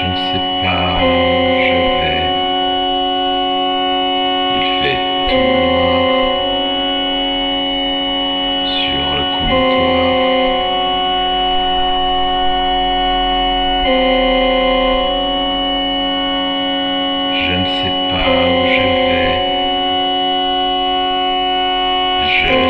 Je ne sais pas où je vais. Il fait tout noir sur le comptoir. Je ne sais pas où je vais. Je